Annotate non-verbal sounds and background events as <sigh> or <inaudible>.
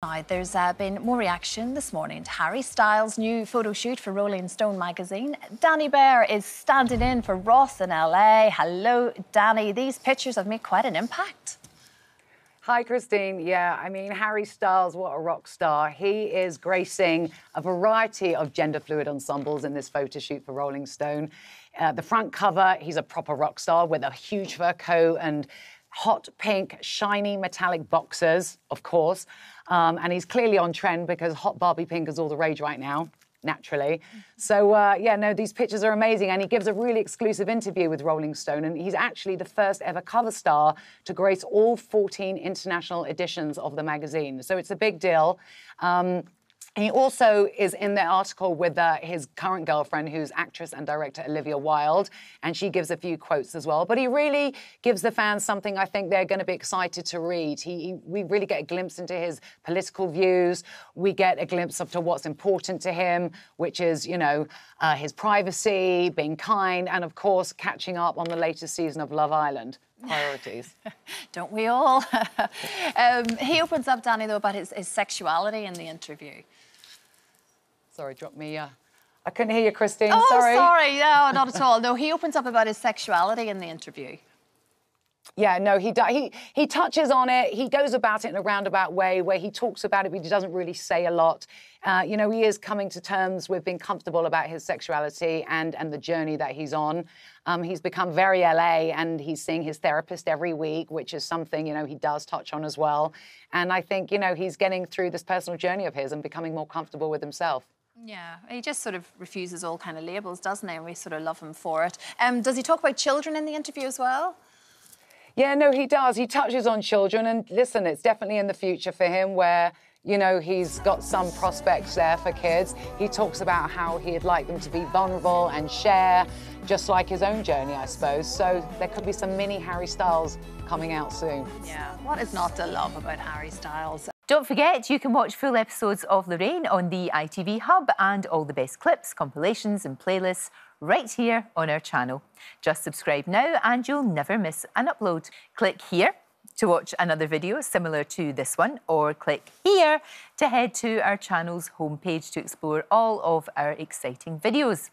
Now, there's uh, been more reaction this morning to Harry Styles' new photo shoot for Rolling Stone magazine. Dani Behr is standing in for Ross in LA. Hello, Dani. These pictures have made quite an impact. Hi, Christine. Yeah, I mean, Harry Styles, what a rock star. He is gracing a variety of gender fluid ensembles in this photo shoot for Rolling Stone. Uh, the front cover, he's a proper rock star with a huge fur coat and hot pink, shiny metallic boxers, of course. Um, and he's clearly on trend because hot Barbie pink is all the rage right now naturally. So, uh, yeah, no, these pictures are amazing. And he gives a really exclusive interview with Rolling Stone. And he's actually the first ever cover star to grace all 14 international editions of the magazine. So it's a big deal. Um, he also is in the article with uh, his current girlfriend, who's actress and director Olivia Wilde, and she gives a few quotes as well. But he really gives the fans something I think they're going to be excited to read. He, he, we really get a glimpse into his political views. We get a glimpse of to what's important to him, which is, you know, uh, his privacy, being kind, and of course, catching up on the latest season of Love Island priorities. <laughs> Don't we all? <laughs> um, he opens up, Dani, though, about his, his sexuality in the interview. Sorry, drop me. Uh, I couldn't hear you, Christine. Oh, sorry. sorry. No, <laughs> not at all. No, he opens up about his sexuality in the interview. Yeah, no, he, he he touches on it. He goes about it in a roundabout way where he talks about it, but he doesn't really say a lot. Uh, you know, he is coming to terms with being comfortable about his sexuality and and the journey that he's on. Um, he's become very LA, and he's seeing his therapist every week, which is something you know he does touch on as well. And I think you know he's getting through this personal journey of his and becoming more comfortable with himself. Yeah, he just sort of refuses all kind of labels, doesn't he? And we sort of love him for it. Um, does he talk about children in the interview as well? Yeah, no, he does. He touches on children, and listen, it's definitely in the future for him where. You know, he's got some prospects there for kids. He talks about how he'd like them to be vulnerable and share, just like his own journey, I suppose. So there could be some mini Harry Styles coming out soon. Yeah, what is not to love about Harry Styles? Don't forget, you can watch full episodes of Lorraine on the ITV Hub and all the best clips, compilations, and playlists right here on our channel. Just subscribe now and you'll never miss an upload. Click here to watch another video similar to this one, or click here to head to our channel's homepage to explore all of our exciting videos.